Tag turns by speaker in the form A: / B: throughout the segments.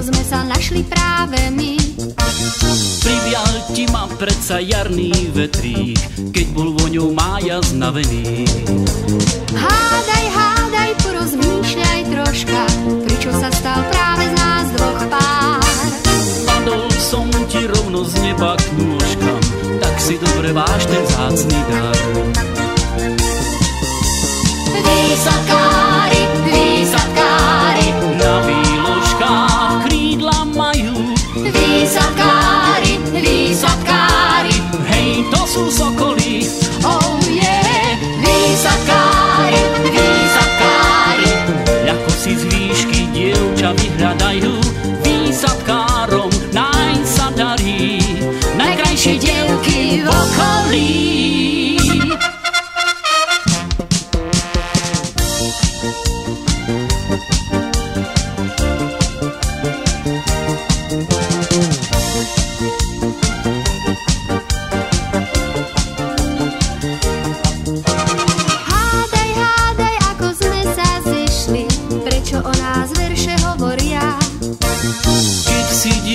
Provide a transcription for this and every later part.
A: to sme sa našli práve my.
B: Privial ti ma predsa jarný vetrík, keď bol voňou mája znavený.
A: Hádaj, hádaj, porozmýšľaj troška, prečo sa stal práve z nás dvoch pár.
B: Padol som ti rovno z neba k nôžkam, tak si dobre váš ten zácný dar. Vyhľadajú, výsadkárom naň sa darí, najkrajšie dievky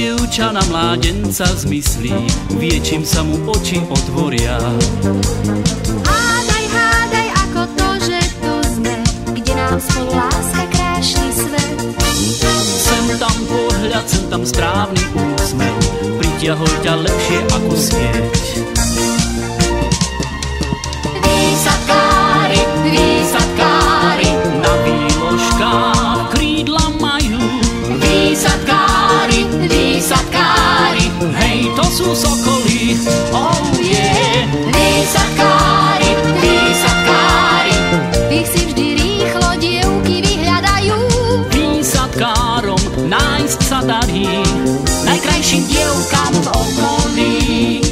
B: dievča na mládenca zmyslí, vie, čím sa mu oči otvoria.
A: Hádaj, hádaj, ako to, že tu sme, kde nám spolu láska krášli svet.
B: Sem tam pohľad, sem tam správny úsmev, pritiahol ťa lepšie ako sieť. Najkrajším dílkam
A: okolí.